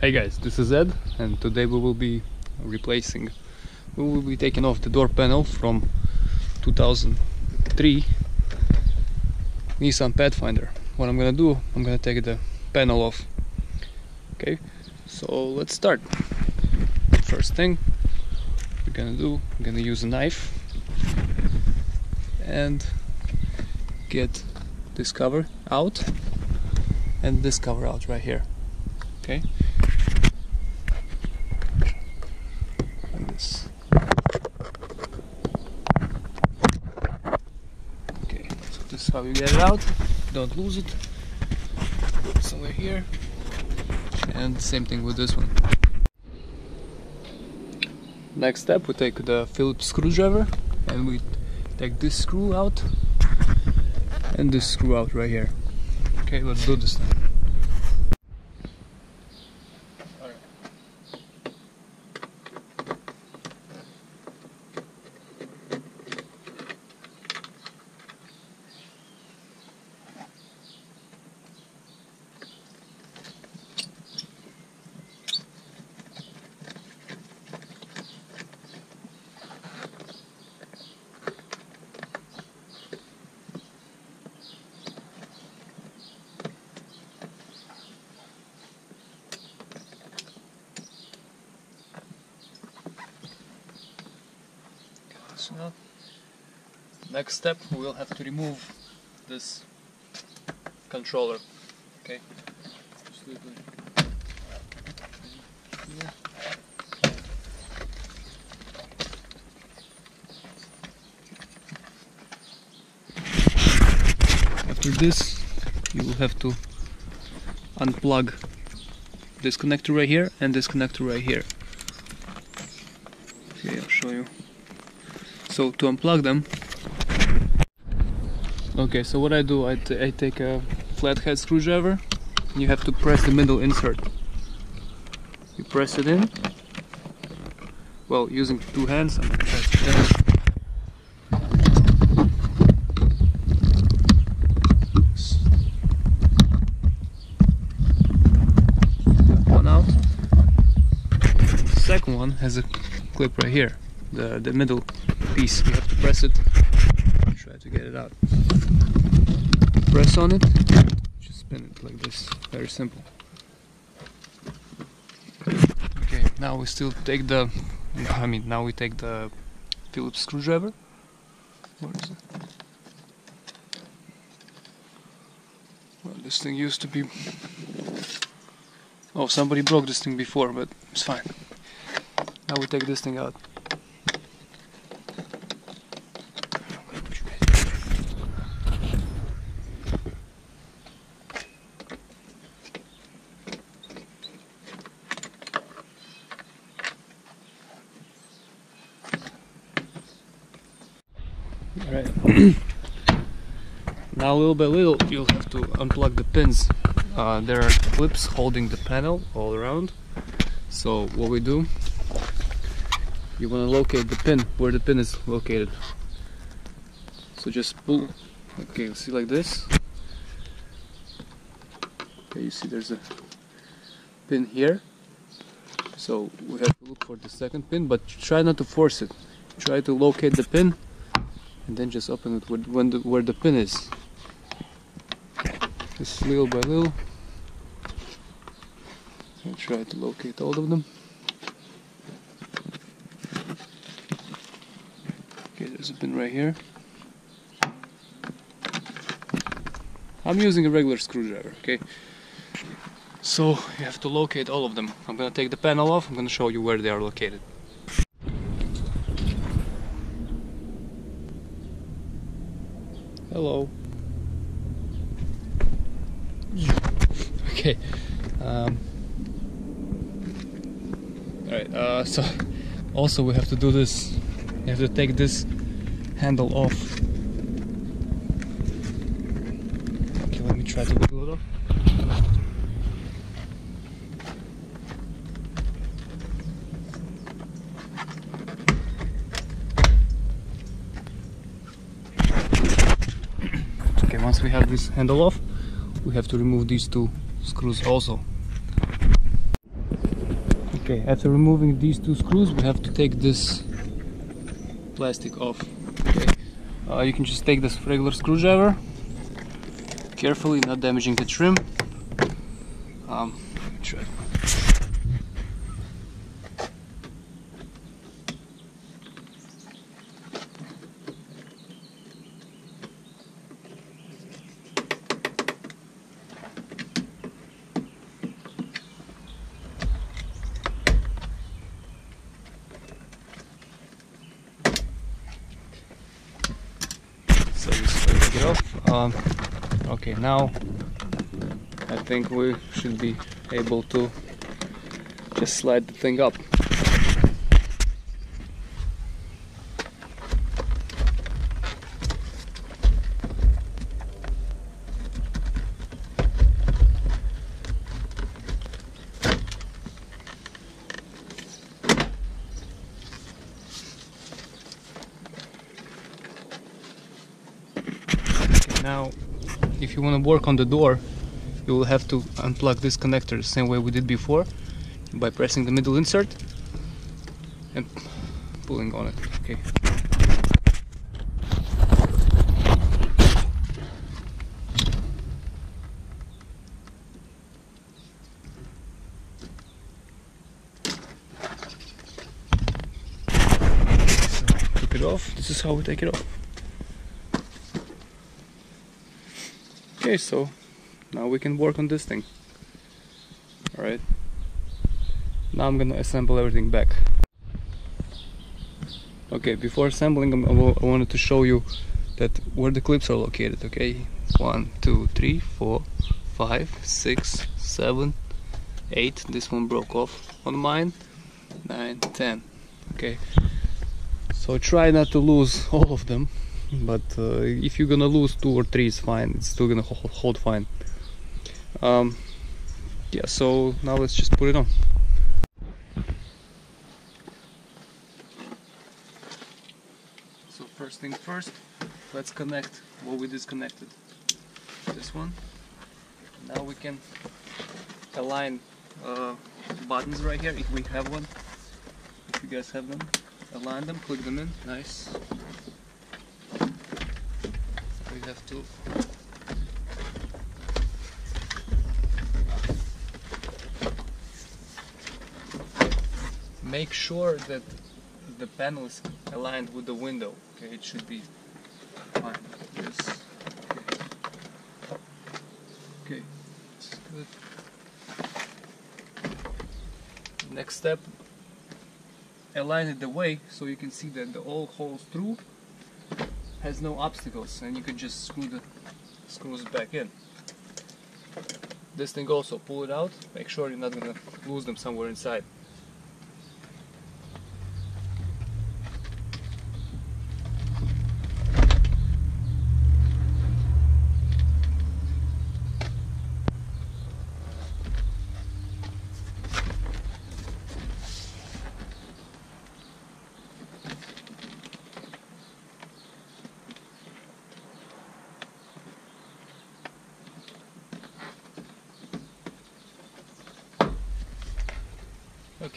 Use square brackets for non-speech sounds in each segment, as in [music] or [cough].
Hey guys, this is Ed and today we will be replacing, we will be taking off the door panel from 2003 Nissan Pathfinder. What I'm gonna do, I'm gonna take the panel off. Okay, so let's start. First thing we're gonna do, I'm gonna use a knife and get this cover out and this cover out right here. Okay. Like this. Okay, so this is how you get it out. Don't lose it. Somewhere here. And same thing with this one. Next step, we take the Phillips screwdriver and we take this screw out and this screw out right here. Okay, let's do this now. Now, next step we will have to remove this controller. Okay. After this, you will have to unplug this connector right here and this connector right here. Okay, I'll show you. So to unplug them, okay. So what I do, I, I take a flathead screwdriver. You have to press the middle insert. You press it in. Well, using two hands, I'm gonna press it in. One out. Second one has a clip right here, the the middle piece. You have to press it. Try to get it out. Press on it. Just spin it like this. Very simple. Okay, now we still take the. I mean, now we take the Phillips screwdriver. Where is it? Well, this thing used to be. Oh, somebody broke this thing before, but it's fine. Now we take this thing out. Alright. now little by little you'll have to unplug the pins. Uh, there are clips holding the panel all around. So what we do, you want to locate the pin where the pin is located. So just pull. Okay, see like this. Okay, you see there's a pin here. So we have to look for the second pin, but try not to force it. Try to locate the pin and then just open it where, when the, where the pin is. Just little by little. And try to locate all of them. Okay, there's a pin right here. I'm using a regular screwdriver, okay? So you have to locate all of them. I'm gonna take the panel off, I'm gonna show you where they are located. Okay. Um, Alright, uh, so also we have to do this. We have to take this handle off. Okay, let me try to wiggle it off. Okay, once we have this handle off, we have to remove these two screws also. Okay, after removing these two screws, we have to take this plastic off. Okay, uh, you can just take this regular screwdriver, carefully, not damaging the trim. Um, try. So way take it off. Um, okay, now I think we should be able to just slide the thing up. Okay, now if you want to work on the door you will have to unplug this connector the same way we did before by pressing the middle insert and pulling on it okay. It off. This is how we take it off okay so now we can work on this thing. Alright. Now I'm gonna assemble everything back. Okay before assembling I wanted to show you that where the clips are located okay? One two three four five six seven eight. This one broke off on mine. Nine ten. Okay. So try not to lose [laughs] all of them but uh, if you're gonna lose two or three it's fine. It's still gonna hold, fine. Um, yeah so now let's just put it on. So first thing first let's connect what we disconnected. This one. Now we can align uh, buttons right here if we have one. If you guys have them align them click them in. Nice have to make sure that the panel is aligned with the window. Okay it should be fine. Yes. Okay, next step align it the way so you can see that the all holes through has no obstacles and you can just screw the screws back in. This thing also pull it out make sure you're not gonna lose them somewhere inside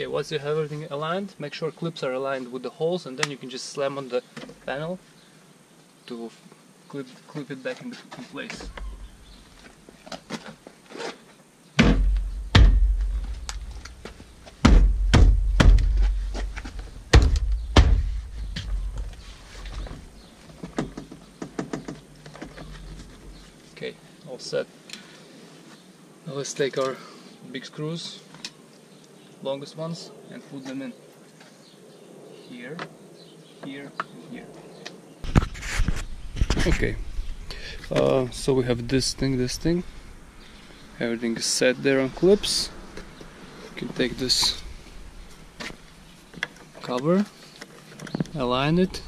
Okay, once you have everything aligned, make sure clips are aligned with the holes and then you can just slam on the panel to clip, clip it back in, in place. Okay, all set. Now let's take our big screws longest ones and put them in here, here, and here. Okay, uh, so we have this thing, this thing. Everything is set there on clips. You can take this cover, align it.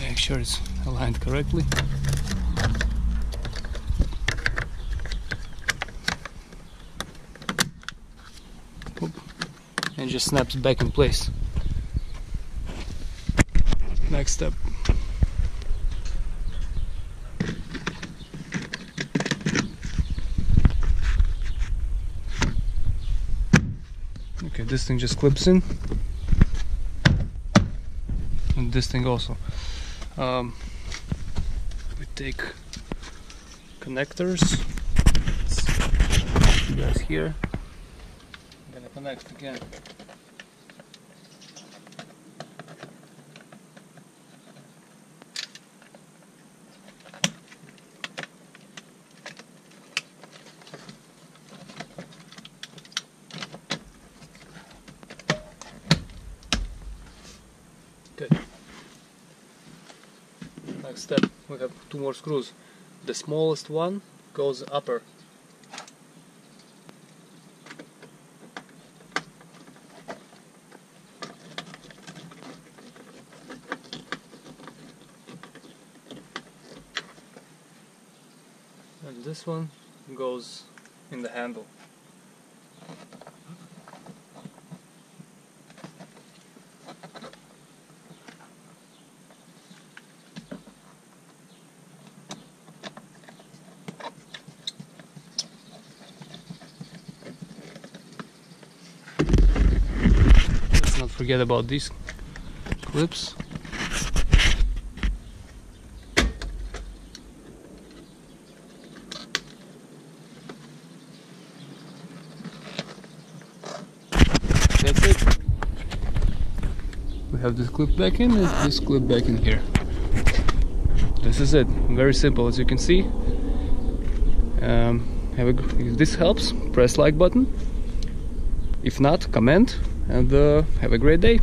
Make sure it's aligned correctly. Oop. And just snaps back in place. Next step. Okay, this thing just clips in. And this thing also. Um, take connectors. You guys here. I'm gonna connect again. Good. Next step, we have two more screws. The smallest one goes upper. And this one goes in the handle. Forget about these clips. That's it. We have this clip back in and this clip back in here. This is it. Very simple as you can see. Um, have a, if this helps, press like button. If not, comment and uh, have a great day.